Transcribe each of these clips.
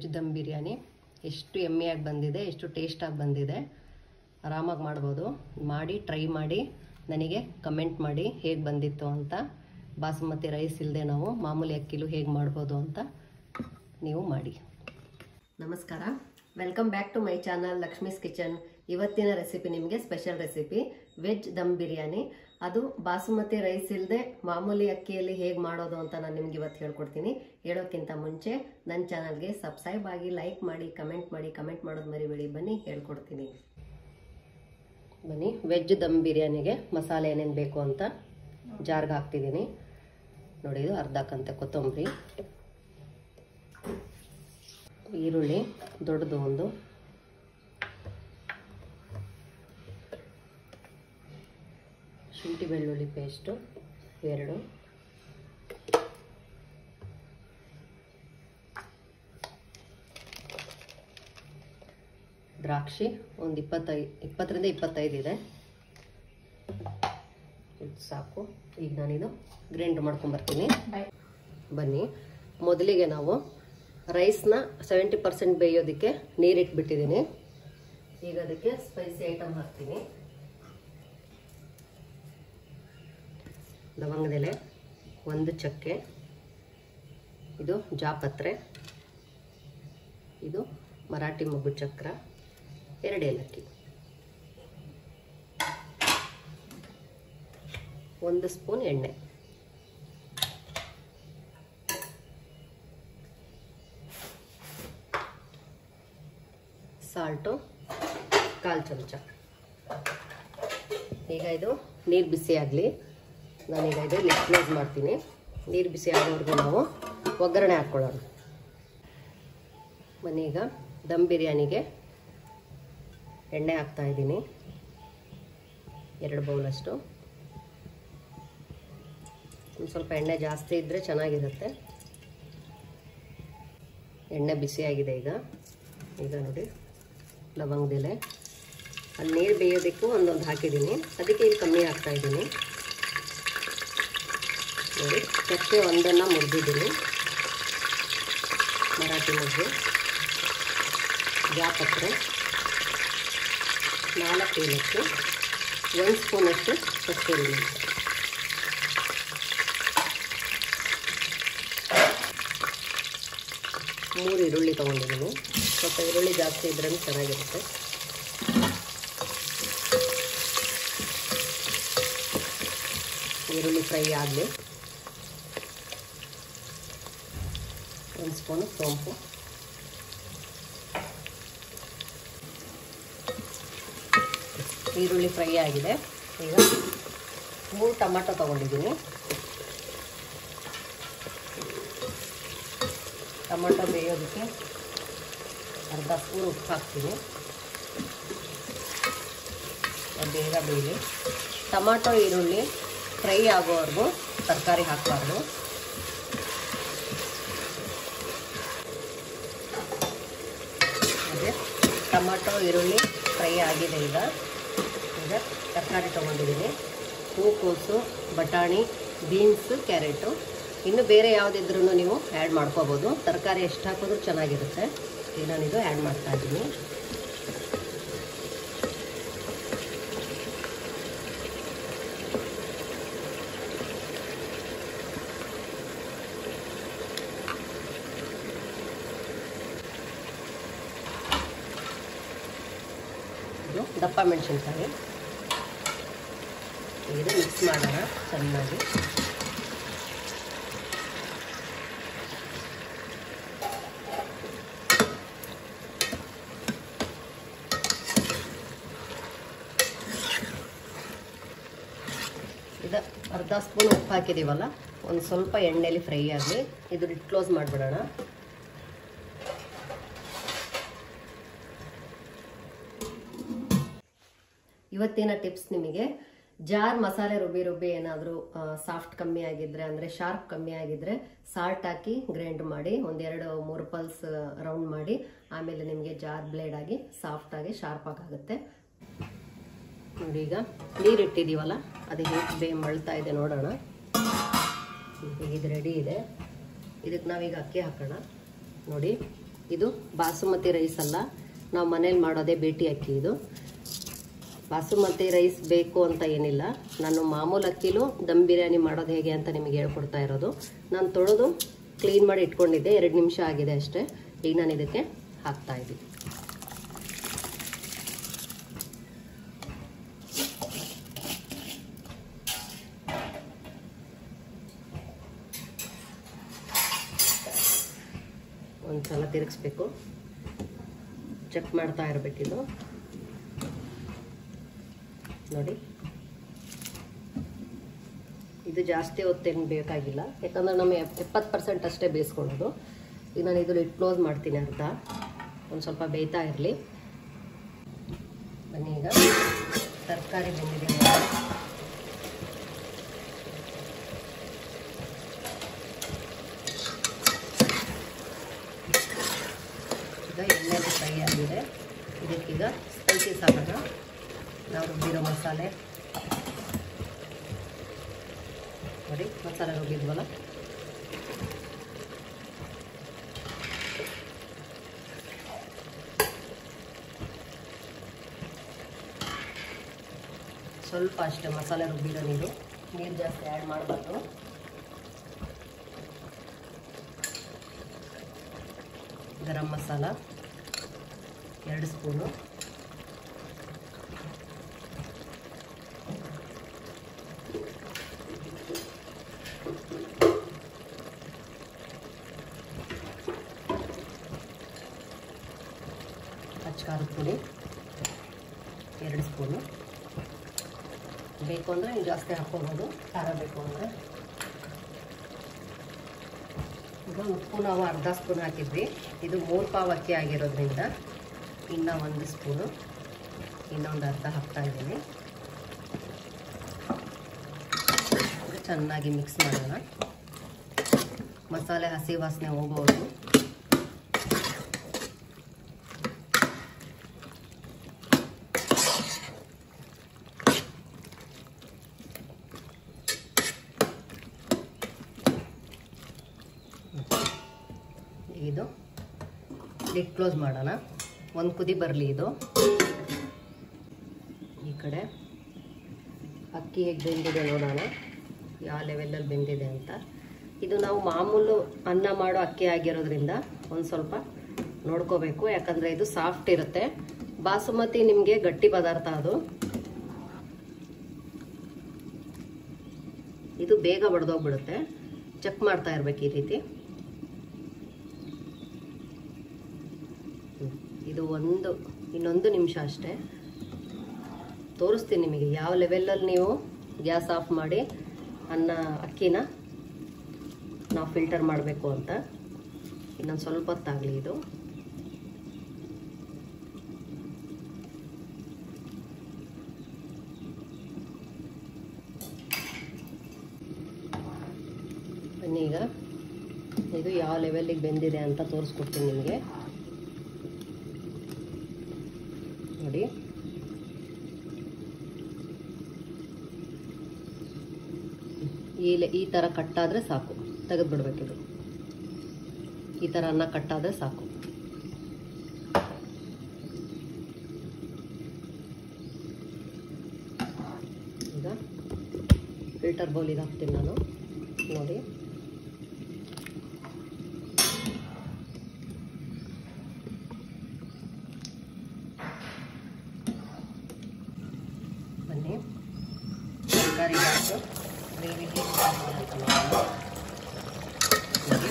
Veg dum biryani. ಎಷ್ಟು ಎಮ್ಮೆಯಾಗಿ ಬಂದಿದೆ, ಎಷ್ಟು ಟೇಸ್ಟಾಗಿ ಬಂದಿದೆ, ಆರಾಮಾಗಿ ಮಾಡ್ಬೋದು. ಮಾಡಿ, ಟ್ರೈ ಮಾಡಿ. ನನಗೆ ಕಮೆಂಟ್ ಮಾಡಿ ಹೇಗೆ ಬಂದಿತ್ತು ಅಂತ. ಬಾಸುಮತಿ ರೈಸ್ ಇಲ್ಲದೆ ನಾವು, ಮಾಮೂಲಿ ಅಕ್ಕಿಲು ಹೇಗೆ ಮಾಡ್ಬೋದು ಅಂತ ನೀವು ಮಾಡಿ. ನಮಸ್ಕಾರ. Welcome back to my channel Lakshmi's kitchen ಇವತ್ತಿನ ರೆಸಿಪಿ ನಿಮಗೆ special recipe veg dum biryani ಅದು ಬಾಸುಮತಿ ರೈಸ್ ಇಲ್ಲದೆ ಮಾಮೂಲಿ ಅಕ್ಕಿಯಲ್ಲಿ ಹೇಗೆ ಮಾಡೋದು ಅಂತ ನಾನು ನಿಮ್ಗೆ ಇವತ್ತು ಹೇಳ್ಕೊಡ್ತೀನಿ. ಹೇಳೋಕ್ಕಿಂತ ಮುಂಚೆ ನನ್ನ ಚಾನಲ್ಗೆ ಸಬ್ಸ್ಕ್ರೈಬ್ ಆಗಿ ಲೈಕ್ ಮಾಡಿ ಕಮೆಂಟ್ ಮಾಡಿ ಕಮೆಂಟ್ ಮಾಡೋದು ಮರಿಬೇಡಿ. ಬನ್ನಿ, ಹೇಳ್ಕೊಡ್ತೀನಿ. ಬನ್ನಿ ವೆಜ್ ದಮ್ ಬಿರಿಯಾನಿಗೆ ಮಸಾಲೆ ಏನೇನು ಬೇಕು ಅಂತ ಜಾರ್ಗೆ ಹಾಕ್ತಿದ್ದೀನಿ. ನೋಡಿ, ಇದು ಅರ್ಧ ಕಂತೆ ಕೊತ್ತಂಬರಿ. ಈರುಳ್ಳಿ ದೊಡ್ಡದು ಒಂದು. ಶುಂಠಿ ಬೆಳ್ಳುಳ್ಳಿ ಪೇಸ್ಟು ಎರಡು. ದ್ರಾಕ್ಷಿ ಒಂದು ಇಪ್ಪತ್ತೈದು ಇಪ್ಪತ್ತರಿಂದ ಇಪ್ಪತ್ತೈದು ಇದೆ. ಇದು ಸಾಕು. ಈಗ ನಾನಿದು ಗ್ರೈಂಡ್ ಮಾಡ್ಕೊಂಬರ್ತೀನಿ ಬನ್ನಿ. ಮೊದಲಿಗೆ ನಾವು ರೈಸ್ನ ಸೆವೆಂಟಿ ಪರ್ಸೆಂಟ್ ಬೇಯೋದಕ್ಕೆ ನೀರಿಟ್ಬಿಟ್ಟಿದ್ದೀನಿ. ಈಗ ಅದಕ್ಕೆ ಸ್ಪೈಸಿ ಐಟಮ್ ಹಾಕ್ತೀನಿ. ಲವಂಗದೆಲೆ, ಒಂದು ಚಕ್ಕೆ, ಇದು ಜಾಪತ್ರೆ, ಇದು ಮರಾಠಿ ಮಗು ಚಕ್ರ, ಎರಡು ಏಲಕ್ಕಿ. ಒಂದು ಸ್ಪೂನ್ ಎಣ್ಣೆ ಸಾಲ್ಟು ಕಾಲು ಚಮಚ. ಈಗ ಇದು ನೀರು ಬಿಸಿ ಆಗಲಿ. ನಾನೀಗ ಇದು ಲಿಡ್ ಕ್ಲೋಸ್ ಮಾಡ್ತೀನಿ. ನೀರು ಬಿಸಿ ಆಗೋವರೆಗೂ ನಾವು ಒಗ್ಗರಣೆ ಹಾಕ್ಕೊಳ್ಳೋಣ ಮನೀಗ ದಮ್ ಬಿರಿಯಾನಿಗೆ ಎಣ್ಣೆ ಹಾಕ್ತಾ ಇದ್ದೀನಿ. ಎರಡು ಬೌಲಷ್ಟು. ಒಂದು ಸ್ವಲ್ಪ ಎಣ್ಣೆ ಜಾಸ್ತಿ ಇದ್ದರೆ ಚೆನ್ನಾಗಿರುತ್ತೆ. ಎಣ್ಣೆ ಬಿಸಿಯಾಗಿದೆ ಈಗ. ಈಗ ನೋಡಿ, ಲವಂಗದೆಲೆ. ಅಲ್ಲಿ ನೀರು ಬೇಯೋದಕ್ಕೂ ಒಂದೊಂದು ಹಾಕಿದ್ದೀನಿ. ಅದಕ್ಕೆ ಇಲ್ಲಿ ಕಮ್ಮಿ ಹಾಕ್ತಾ ಇದ್ದೀನಿ. ನೋಡಿ, ಚಕ್ಕೆ ಒಂದನ್ನು ಮುರಿದಿದ್ದೀನಿ. ಮರಾಠಿ ಮುದ್ದೆ. ಜಾಪತ್ರೆ ನಾಲ್ಕು ಏಲಕ್ಕಿ. ಒಂದು ಸ್ಪೂನಷ್ಟು ಮೆಣಸು ಮೂರು ಈರುಳ್ಳಿ ತೊಗೊಂಡಿದ್ದೀನಿ. ಸ್ವಲ್ಪ ಈರುಳ್ಳಿ ಜಾಸ್ತಿ ಇದ್ರೂ ಚೆನ್ನಾಗಿರುತ್ತೆ. ಈರುಳ್ಳಿ ಫ್ರೈ ಆಗಲಿ. ಒಂದು ಸ್ಪೂನು ಸೋಂಪು. ಈರುಳ್ಳಿ ಫ್ರೈ ಆಗಿದೆ. ಈಗ ಮೂರು ಟೊಮ್ಯಾಟೊ ತೊಗೊಂಡಿದ್ದೀನಿ. ಟೊಮೆಟೊ ಬೇಯೋದಕ್ಕೆ ಅರ್ಧ ಸ್ಪೂನ್ ಉಪ್ಪು ಹಾಕ್ತೀನಿ. ಬೇಗ ಬೇಯಲಿ. ಟೊಮಾಟೊ, ಈರುಳ್ಳಿ ಫ್ರೈ ಆಗೋವರೆಗೂ ತರಕಾರಿ ಹಾಕಬಾರ್ದು. ಅದೇ ಟೊಮಾಟೊ, ಈರುಳ್ಳಿ ಫ್ರೈ ಆಗಿದೆ ಈಗ. ಈಗ ತರಕಾರಿ ತೊಗೊಂಡಿದ್ದೀನಿ. ಹೂಕೋಸು, ಬಟಾಣಿ, ಬೀನ್ಸು, ಕ್ಯಾರೆಟು. ಇನ್ನು ಬೇರೆ ಯಾವುದಿದ್ರೂ ನೀವು ಆ್ಯಡ್ ಮಾಡ್ಕೋಬೋದು. ತರಕಾರಿ ಎಷ್ಟು ಹಾಕಿದ್ರೂ ಚೆನ್ನಾಗಿರುತ್ತೆ. ಈಗ ನಾನಿದು ಆ್ಯಡ್ ಮಾಡ್ತಾ ಇದ್ದೀನಿ ಇದು ದಪ್ಪ ಮೆಣಸಿನ್ಕಾಯಿ ಇದು ಮಿಕ್ಸ್ ಮಾಡೋಣ ಚೆನ್ನಾಗಿ. ಇದು ಅರ್ಧ ಸ್ಪೂನ್ ಉಪ್ಪು ಹಾಕಿದ್ದೀವಲ್ಲ ಒಂದು ಸ್ವಲ್ಪ ಎಣ್ಣೆಯಲ್ಲಿ ಫ್ರೈ ಆಗಲಿ. ಇದು ಕ್ಲೋಸ್ ಮಾಡಿಬಿಡೋಣ. ಇವತ್ತಿನ ಟಿಪ್ಸ್ ನಿಮಗೆ? ಜಾರ್ ಮಸಾಲೆ ರುಬ್ಬಿ ರುಬ್ಬಿ ಏನಾದರೂ ಸಾಫ್ಟ್ ಕಮ್ಮಿ ಆಗಿದ್ರೆ ಅಂದರೆ ಶಾರ್ಪ್ ಕಮ್ಮಿ ಆಗಿದ್ರೆ ಸಾಲ್ಟ್ ಹಾಕಿ ಗ್ರೈಂಡ್ ಮಾಡಿ, ಒಂದೆರಡು, ಮೂರು ಪಲ್ಸ್ ರೌಂಡ್ ಮಾಡಿ, ಆಮೇಲೆ ನಿಮಗೆ ಜಾರ್ ಬ್ಲೇಡ್ ಆಗಿ ಸಾಫ್ಟ್ ಆಗಿ ಶಾರ್ಪ್ ಆಗುತ್ತೆ ನೋಡಿ ಈಗ ನೀರು ಇಟ್ಟಿದ್ದೀವಲ್ಲ ಅದು ಹೇಗೆ ಬೇ ಮಳ್ತಾ ಇದೆ ನೋಡೋಣ. ಇದು ರೆಡಿ ಇದೆ. ಇದಕ್ಕೆ ನಾವೀಗ ಅಕ್ಕಿ ಹಾಕೋಣ. ನೋಡಿ, ಇದು ಬಾಸುಮತಿ ರೈಸ್ ಅಲ್ಲ, ನಾವು ಮನೇಲಿ ಮಾಡೋದೇ ಬೇಟಿ ಅಕ್ಕಿ ಇದು. ಬಾಸುಮತಿ ರೈಸ್ ಬೇಕು ಅಂತ ಏನಿಲ್ಲ. ನಾನು ಮಾಮೂಲು ಅಕ್ಕಿಲೂ ದಮ್ ಬಿರಿಯಾನಿ ಮಾಡೋದು ಹೇಗೆ ಅಂತ ನಿಮಗೆ ಹೇಳ್ಕೊಡ್ತಾ ಇರೋದು. ನಾನು ತೊಳೆದು ಕ್ಲೀನ್ ಮಾಡಿ ಇಟ್ಕೊಂಡಿದ್ದೆ. ಎರಡು ನಿಮಿಷ ಆಗಿದೆ ಅಷ್ಟೇ. ಈಗ ನಾನು ಇದಕ್ಕೆ ಹಾಕ್ತಾ ಇದ್ದೀನಿ. ಒಂದ್ಸಲ ತಿರುಗಿಸ್ಬೇಕು. ಚೆಕ್ ಮಾಡ್ತಾ ಇರಬೇಕಿದು. ನೋಡಿ. ಇದು ಜಾಸ್ತಿ ಹೊತ್ತೇನು ಬೇಕಾಗಿಲ್ಲ. ಯಾಕಂದ್ರೆ ನಮ್ಮ ಎಪ್ಪತ್ತು ಪರ್ಸೆಂಟ್ ಅಷ್ಟೇ ಬೇಯಿಸ್ಕೊಳ್ಳೋದು. ಈಗ ನಾನು ಇದು ಇಟ್ಟು ಕ್ಲೋಸ್ ಮಾಡ್ತೀನಿ ಅರ್ಧ ಒಂದು ಸ್ವಲ್ಪ ಬೇಯ್ತಾ ಇರಲಿ. ಬನ್ನಿ ಈಗ. ತರಕಾರಿ ಬಂದಿದೆ. ಈಗ ಎಣ್ಣೆ ಫ್ರೈ ಆಗಿದೆ. ಇದಕ್ಕೀಗ ಸ್ಪೈಸಸ್ ಹಾಕೋಣ ನಾವು ರುಬ್ಬಿರೋ ಮಸಾಲೆ. ನೋಡಿ, ಮಸಾಲೆ ರುಬ್ಬಿದ್ವಲ್ಲ? ಸ್ವಲ್ಪ ಅಷ್ಟೇ ಮಸಾಲೆ ರುಬ್ಬಿರೋ ನೀರು ನೀರು ಜಾಸ್ತಿ ಆ್ಯಡ್ ಮಾಡಬಾರ್ದು. ಗರಂ ಮಸಾಲ, ಎರಡು ಸ್ಪೂನು. ಪುಡಿ ಎರಡು ಸ್ಪೂನು. ಬೇಕು ಅಂದರೆ ನೀವು ಜಾಸ್ತಿ ಹಾಕ್ಕೋಬೋದು. ಖಾರ ಬೇಕು ಅಂದರೆ. ಈಗ ಉಪ್ಪು ನಾವು ಅರ್ಧ ಸ್ಪೂನ್ ಹಾಕಿದ್ವಿ. ಇದು ಮೂರು ಪಾವ್ ಅಕ್ಕಿ ಆಗಿರೋದ್ರಿಂದ ಇನ್ನೂ ಒಂದು ಸ್ಪೂನು. ಇನ್ನೊಂದು ಅರ್ಧ ಹಾಕ್ತಾ ಇದ್ದೀನಿ. ಚೆನ್ನಾಗಿ ಮಿಕ್ಸ್ ಮಾಡೋಣ. ಮಸಾಲೆ ಹಸಿ ವಾಸನೆ ಹೋಗೋದು ಇದು ಕ್ಲೋಸ್ ಮಾಡೋಣ. ಒಂದು ಕುದಿ ಬರಲಿ ಇದು. ಈ ಕಡೆ ಅಕ್ಕಿ ಹೇಗೆ ಬೆಂದಿದೆ ನೋಡೋಣ. ಯಾವ ಲೆವೆಲಲ್ಲಿ ಬೆಂದಿದೆ ಅಂತ. ಇದು ನಾವು ಮಾಮೂಲು ಅನ್ನ ಮಾಡೋ ಅಕ್ಕಿ ಆಗಿರೋದ್ರಿಂದ ಒಂದು ಸ್ವಲ್ಪ ನೋಡ್ಕೋಬೇಕು. ಯಾಕಂದರೆ ಇದು ಸಾಫ್ಟ್ ಇರುತ್ತೆ. ಬಾಸುಮತಿ ನಿಮಗೆ ಗಟ್ಟಿ ಪದಾರ್ಥ ಅದು. ಇದು ಬೇಗ ಬಡ್ದೋಗ್ಬಿಡುತ್ತೆ ಚೆಕ್ ಮಾಡ್ತಾ ಇರ್ಬೇಕು ಈ ರೀತಿ. ಇದು ಒಂದು, ಇನ್ನೊಂದು ನಿಮಿಷ ಅಷ್ಟೇ. ತೋರಿಸ್ತೀನಿ ನಿಮಗೆ ಯಾವ ಲೆವೆಲಲ್ಲಿ ನೀವು ಗ್ಯಾಸ್ ಆಫ್ ಮಾಡಿ ಅನ್ನ, ಅಕ್ಕಿನ ನಾವು ಫಿಲ್ಟರ್ ಮಾಡಬೇಕು ಅಂತ. ಇನ್ನೊಂದು ಸ್ವಲ್ಪ ಹೊತ್ತಾಗಲಿ ಇದು. ಈಗ. ಇದು ಯಾವ ಲೆವೆಲಿಗೆ ಬೆಂದಿದೆ ಅಂತ ತೋರಿಸ್ಕೊಡ್ತೀನಿ ನಿಮಗೆ. ನೋಡಿ. ಈ ಲೆ- ಈ ಥರ ಕಟ್ಟಾದರೆ ಸಾಕು. ಬಿಡ್ಬೇಕಿದು ಈ ಥರ ಅನ್ನ ಕಟ್ಟಾದರೆ ಸಾಕು. ಈಗ ಫಿಲ್ಟರ್ ಬೌಲಿಗೆ ಹಾಕ್ತೀನಿ ನಾನು. ನೋಡಿ ಬನ್ನಿ ತರಕಾರಿ ಹಾಕು ಗ್ರೇವಿ ನೋಡಿ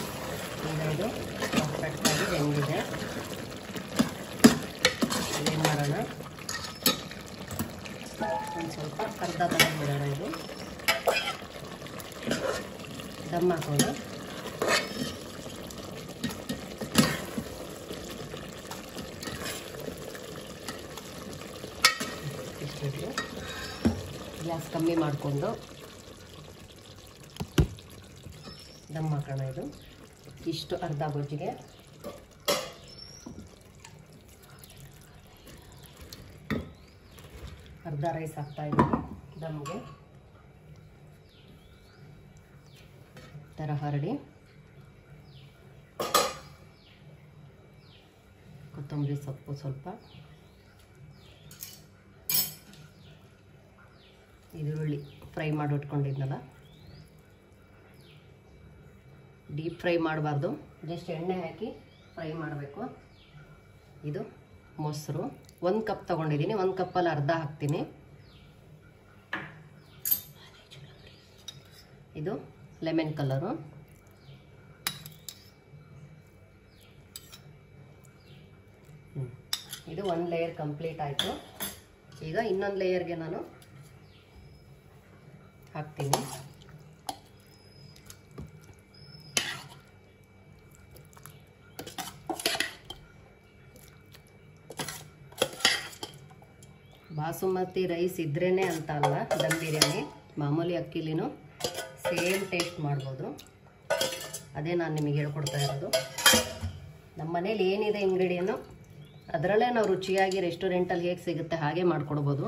ಈಗ ಇದು ಪರ್ಫೆಕ್ಟಾಗಿ ಮಾಡೋಣ ಒಂದು ಸ್ವಲ್ಪ ಅರ್ಧ ತಗೊಂಡ್ಬಿಡೋಣ ಇದು ದಮ್ ಹಾಕೋಣ ಗ್ಯಾಸ್ ಕಮ್ಮಿ ಮಾಡಿಕೊಂಡು ದಮ್ ಹಾಕೋಣ ಇದು. ಇಷ್ಟು ಅರ್ಧ ಗೊಜ್ಜಿಗೆ ಅರ್ಧ ರೈಸ್ ಹಾಕ್ತಾ ಇದ್ದೀನಿ ದಮ್ಗೆ. ಥರ ಹರಡಿ. ಕೊತ್ತಂಬರಿ ಸೊಪ್ಪು ಸ್ವಲ್ಪ. ಈರುಳ್ಳಿ ಫ್ರೈ ಮಾಡಿ ಇಟ್ಕೊಂಡಿದ್ನಲ್ಲ ಡೀಪ್ ಫ್ರೈ ಮಾಡಬಾರ್ದು. ಜಸ್ಟ್ ಎಣ್ಣೆ ಹಾಕಿ ಫ್ರೈ ಮಾಡಬೇಕು. ಇದು ಮೊಸರು. ಒಂದು ಕಪ್ ತೊಗೊಂಡಿದ್ದೀನಿ. ಒಂದು ಕಪ್ಪಲ್ಲಿ ಅರ್ಧ ಹಾಕ್ತೀನಿ. ಇದು ಲೆಮನ್ ಕಲರು. ಇದು ಒಂದು ಲೇಯರ್ ಕಂಪ್ಲೀಟ್ ಆಯಿತು. ಈಗ ಇನ್ನೊಂದು ಲೇಯರ್ಗೆ ನಾನು ಹಾಕ್ತೀನಿ. ಬಾಸುಮತಿ ರೈಸ್ ಇದ್ರೇ ಅಂತ ಅಲ್ಲ, ದಮ್ ಬಿರಿಯಾನಿ. ಮಾಮೂಲಿ ಅಕ್ಕಿಲಿನೂ ಸೇಮ್ ಟೇಸ್ಟ್ ಮಾಡ್ಬೋದು. ಅದೇ ನಾನು ನಿಮಗೆ ಹೇಳ್ಕೊಡ್ತಾ ಇರೋದು. ನಮ್ಮ ಮನೇಲಿ ಏನಿದೆ ಇಂಗ್ರೀಡಿಯನ್ನು ಅದರಲ್ಲೇ ನಾವು ರುಚಿಯಾಗಿ ರೆಸ್ಟೋರೆಂಟಲ್ಲಿ ಹೇಗೆ ಸಿಗುತ್ತೆ ಹಾಗೆ ಮಾಡ್ಕೊಡ್ಬೋದು.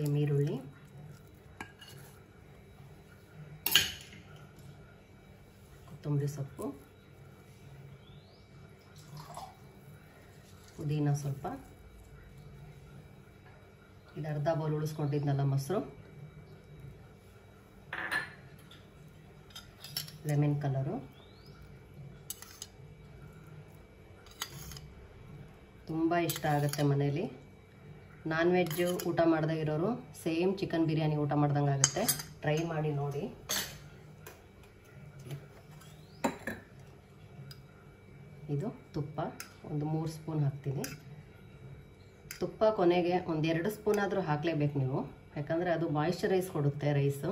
ಸೇಮ್ ಈರುಳ್ಳಿ ಕೊತ್ತಂಬರಿ ಸೊಪ್ಪು, ಪುದೀನ ಸ್ವಲ್ಪ ಇದು ಅರ್ಧ ಬೌಲ್ ಉಳಿಸ್ಕೊಂಡಿದ್ನಲ್ಲ ಮೊಸರು ಲೆಮನ್ ಕಲರು ತುಂಬ ಇಷ್ಟ ಆಗುತ್ತೆ ಮನೇಲಿ. ನಾನ್ ವೆಜ್ ಊಟ ಮಾಡದೇ ಇರೋರು ಸೇಮ್ ಚಿಕನ್ ಬಿರಿಯಾನಿ ಊಟ ಮಾಡ್ದಂಗೆ ಆಗುತ್ತೆ. ಟ್ರೈ ಮಾಡಿ ನೋಡಿ. ಇದು ತುಪ್ಪ. ಒಂದು ಮೂರು ಸ್ಪೂನ್ ಹಾಕ್ತೀನಿ. ತುಪ್ಪ ಕೊನೆಗೆ ಒಂದೆರಡು ಸ್ಪೂನ್ ಆದರೂ ಹಾಕಲೇಬೇಕು ನೀವು. ಯಾಕಂದರೆ ಅದು ಮಾಯಿಶ್ಚರೈಸ್ ಕೊಡುತ್ತೆ ರೈಸು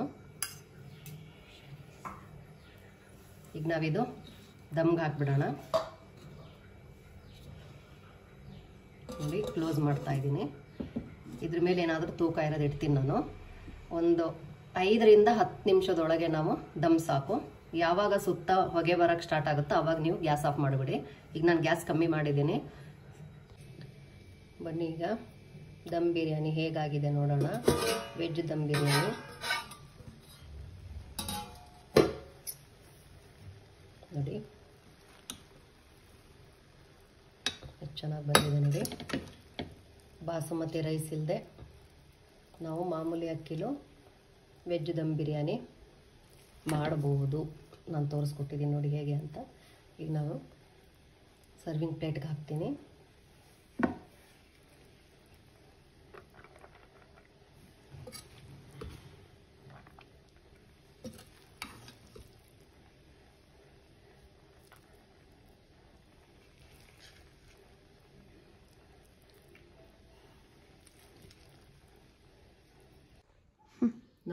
ಈಗ ನಾವಿದು ದಮ್ಗೆ ಹಾಕ್ಬಿಡೋಣ. ನೋಡಿ ಕ್ಲೋಸ್ ಮಾಡ್ತಾ ಇದ್ದೀನಿ. ಇದ್ರ ಮೇಲೆ ಏನಾದರೂ ತೂಕ ಇರೋದು ಇಡ್ತೀನಿ ನಾನು. ಒಂದು ಐದರಿಂದ ಹತ್ತು ನಿಮಿಷದೊಳಗೆ ನಾವು ದಮ್ ಸಾಕು. ಯಾವಾಗ ಸುತ್ತ ಹೊಗೆ ಬರೋಕ್ಕೆ ಸ್ಟಾರ್ಟ್ ಆಗುತ್ತೋ ಅವಾಗ ನೀವು ಗ್ಯಾಸ್ ಆಫ್ ಮಾಡಿಬಿಡಿ. ಈಗ ನಾನು ಗ್ಯಾಸ್ ಕಮ್ಮಿ ಮಾಡಿದ್ದೀನಿ. ಬನ್ನಿ ಈಗ. ದಮ್ ಬಿರಿಯಾನಿ ಹೇಗಾಗಿದೆ ನೋಡೋಣ. ವೆಜ್ ದಮ್ ಬಿರಿಯಾನಿ. ನೋಡಿ. ಚೆನ್ನಾಗಿ ಬಂದಿದೆ ನೋಡಿ. ಬಾಸುಮತಿ ರೈಸ್ ಇಲ್ಲದೆ ನಾವು ಮಾಮೂಲಿ ಅಕ್ಕಿಲು ವೆಜ್ ದಮ್ ಬಿರಿಯಾನಿ ಮಾಡಬಹುದು ನಾನು ತೋರಿಸ್ಕೊಟ್ಟಿದ್ದೀನಿ ನೋಡಿ ಹೇಗೆ ಅಂತ. ಈಗ ನಾನು ಸರ್ವಿಂಗ್ ಪ್ಲೇಟ್ಗೆ ಹಾಕ್ತೀನಿ.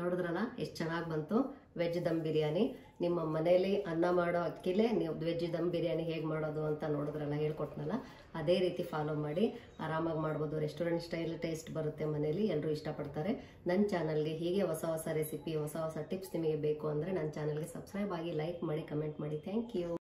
ನೋಡಿದ್ರಲ್ಲ, ಎಷ್ಟು ಚೆನ್ನಾಗಿ ಬಂತು? ವೆಜ್ ದಮ್ ಬಿರಿಯಾನಿ. ನಿಮ್ಮ ಮನೇಲಿ ಅನ್ನ ಮಾಡೋ ಅಕ್ಕಿಲೇ ನೀವು ವೆಜ್ ದಮ್ ಬಿರಿಯಾನಿ ಹೇಗೆ ಮಾಡೋದು ಅಂತ ನೋಡಿದ್ರಲ್ಲ, ಹೇಳ್ಕೊಟ್ನಲ್ಲ. ಅದೇ ರೀತಿ ಫಾಲೋ ಮಾಡಿ, ಆರಾಮಾಗಿ ಮಾಡ್ಬೋದು. ರೆಸ್ಟೋರೆಂಟ್ ಸ್ಟೈಲ್ ಟೇಸ್ಟ್ ಬರುತ್ತೆ ಮನೆಯಲ್ಲಿ ಎಲ್ಲರೂ ಇಷ್ಟಪಡ್ತಾರೆ. ನನ್ನ ಚಾನಲ್ಗೆ ಹೀಗೆ ಹೊಸ ಹೊಸ ರೆಸಿಪಿ ಹೊಸ ಹೊಸ ಟಿಪ್ಸ್ ನಿಮಗೆ ಬೇಕು ಅಂದರೆ ನನ್ನ ಚಾನಲ್ಗೆ ಸಬ್ಸ್ಕ್ರೈಬ್ ಆಗಿ ಲೈಕ್ ಮಾಡಿ ಕಮೆಂಟ್ ಮಾಡಿ. Thank you